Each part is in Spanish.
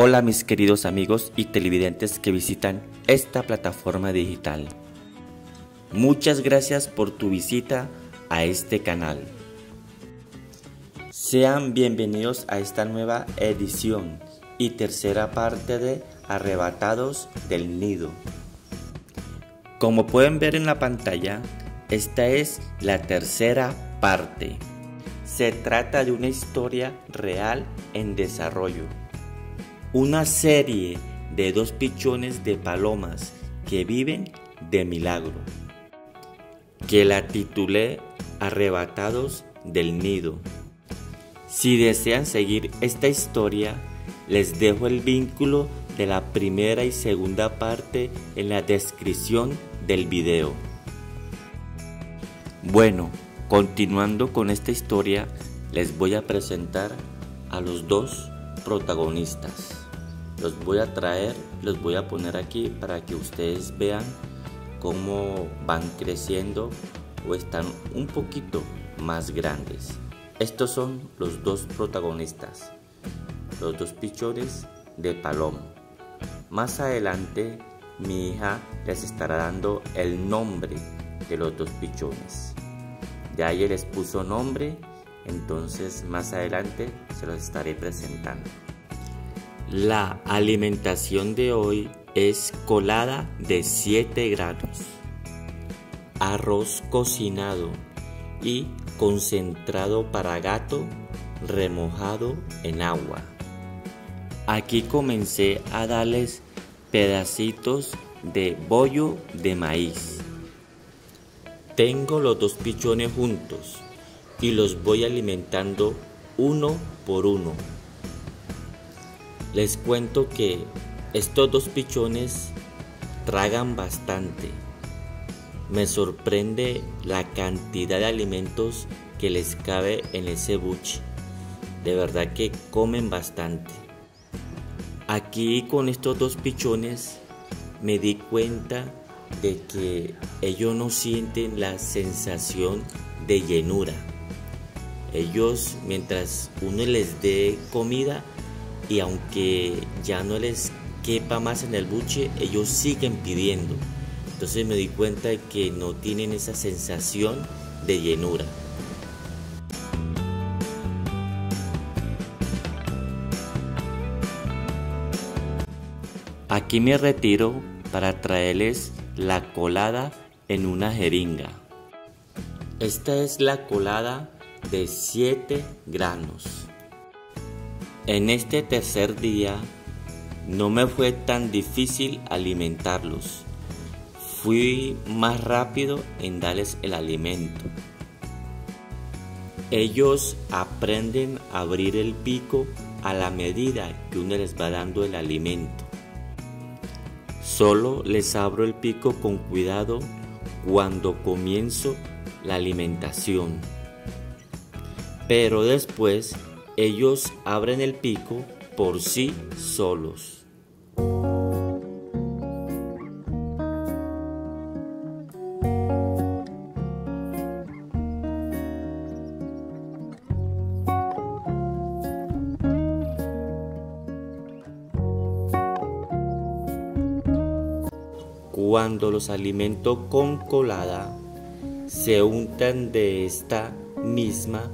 Hola mis queridos amigos y televidentes que visitan esta plataforma digital. Muchas gracias por tu visita a este canal. Sean bienvenidos a esta nueva edición y tercera parte de Arrebatados del Nido. Como pueden ver en la pantalla, esta es la tercera parte. Se trata de una historia real en desarrollo. Una serie de dos pichones de palomas que viven de milagro. Que la titulé Arrebatados del Nido. Si desean seguir esta historia, les dejo el vínculo de la primera y segunda parte en la descripción del video. Bueno, continuando con esta historia, les voy a presentar a los dos protagonistas. Los voy a traer, los voy a poner aquí para que ustedes vean cómo van creciendo o están un poquito más grandes. Estos son los dos protagonistas, los dos pichones de palomo. Más adelante mi hija les estará dando el nombre de los dos pichones. Ya ella les puso nombre, entonces más adelante se los estaré presentando. La alimentación de hoy es colada de 7 granos, arroz cocinado y concentrado para gato remojado en agua. Aquí comencé a darles pedacitos de bollo de maíz. Tengo los dos pichones juntos y los voy alimentando uno por uno. Les cuento que estos dos pichones tragan bastante. Me sorprende la cantidad de alimentos que les cabe en ese buche. De verdad que comen bastante. Aquí con estos dos pichones me di cuenta de que ellos no sienten la sensación de llenura. Ellos mientras uno les dé comida y aunque ya no les quepa más en el buche, ellos siguen pidiendo. Entonces me di cuenta de que no tienen esa sensación de llenura. Aquí me retiro para traerles la colada en una jeringa. Esta es la colada de 7 granos. En este tercer día no me fue tan difícil alimentarlos. Fui más rápido en darles el alimento. Ellos aprenden a abrir el pico a la medida que uno les va dando el alimento. Solo les abro el pico con cuidado cuando comienzo la alimentación. Pero después ellos abren el pico por sí solos. Cuando los alimento con colada, se untan de esta misma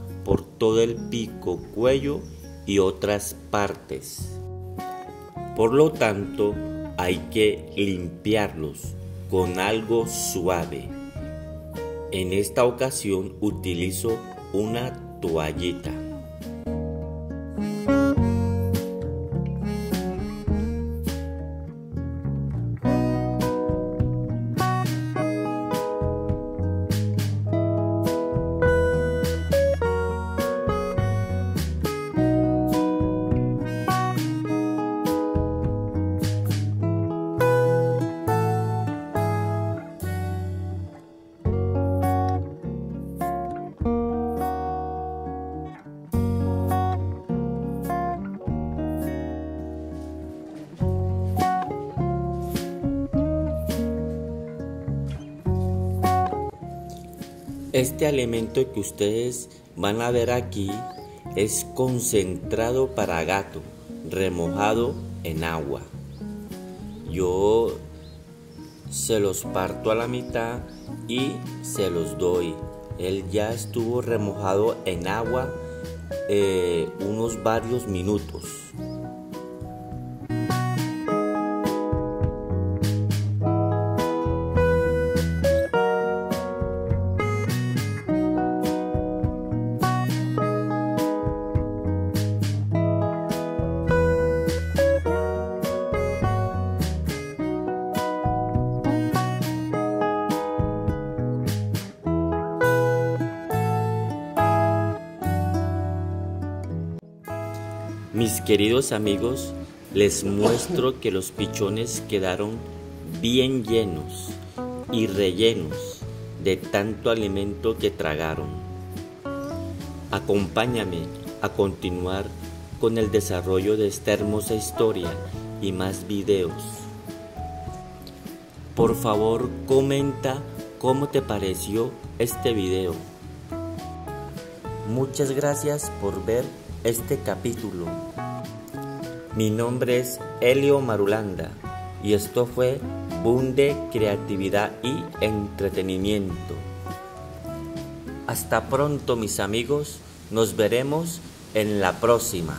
todo el pico, cuello y otras partes. Por lo tanto, hay que limpiarlos con algo suave. En esta ocasión utilizo una toallita. Este alimento que ustedes van a ver aquí es concentrado para gato, remojado en agua. Yo se los parto a la mitad y se los doy. Él ya estuvo remojado en agua eh, unos varios minutos. Mis queridos amigos, les muestro que los pichones quedaron bien llenos y rellenos de tanto alimento que tragaron. Acompáñame a continuar con el desarrollo de esta hermosa historia y más videos. Por favor, comenta cómo te pareció este video. Muchas gracias por ver este capítulo. Mi nombre es Elio Marulanda y esto fue Bunde Creatividad y Entretenimiento. Hasta pronto mis amigos, nos veremos en la próxima.